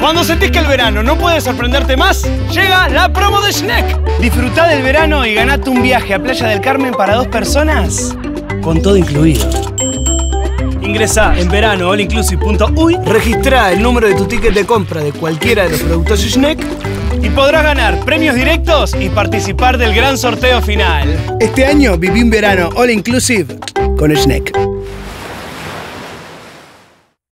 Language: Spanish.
Cuando sentís que el verano no puede sorprenderte más, llega la promo de Schneck. Disfrutá del verano y ganate un viaje a Playa del Carmen para dos personas, con todo incluido. Ingresa en veranoallinclusive.uy, registra el número de tu ticket de compra de cualquiera de los productos Schneck y podrás ganar premios directos y participar del gran sorteo final. Este año viví un verano all inclusive con Schneck.